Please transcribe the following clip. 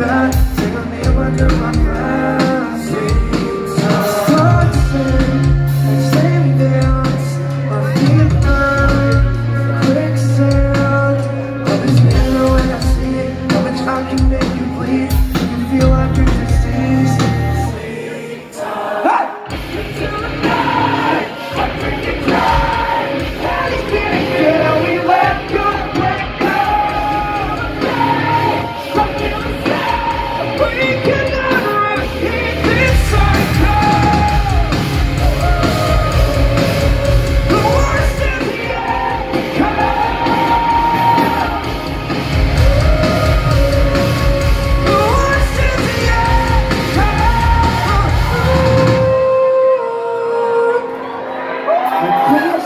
back coração